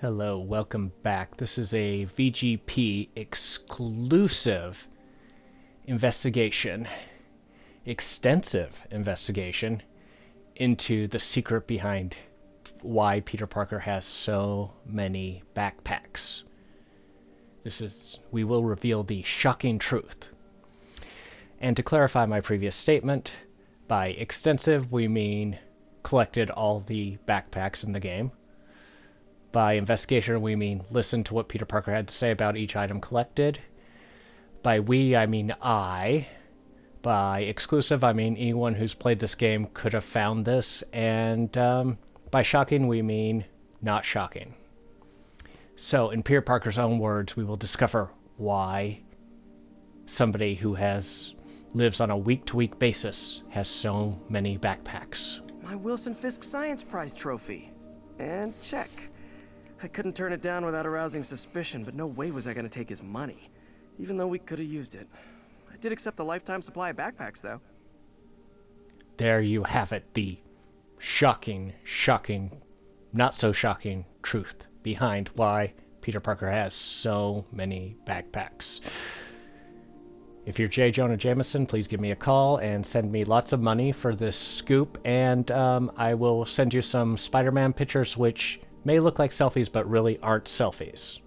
Hello, welcome back. This is a VGP exclusive investigation, extensive investigation into the secret behind why Peter Parker has so many backpacks. This is, we will reveal the shocking truth. And to clarify my previous statement, by extensive we mean collected all the backpacks in the game by investigation, we mean listen to what Peter Parker had to say about each item collected. By we, I mean I. By exclusive, I mean anyone who's played this game could have found this. And um, by shocking, we mean not shocking. So, in Peter Parker's own words, we will discover why somebody who has lives on a week-to-week basis has so many backpacks. My Wilson Fisk Science Prize trophy. And check. I couldn't turn it down without arousing suspicion, but no way was I gonna take his money. Even though we could have used it. I did accept the lifetime supply of backpacks, though. There you have it, the shocking, shocking, not so shocking truth behind why Peter Parker has so many backpacks. If you're J. Jonah Jameson, please give me a call and send me lots of money for this scoop, and um, I will send you some Spider Man pictures, which may look like selfies but really aren't selfies.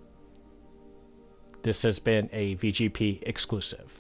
This has been a VGP exclusive.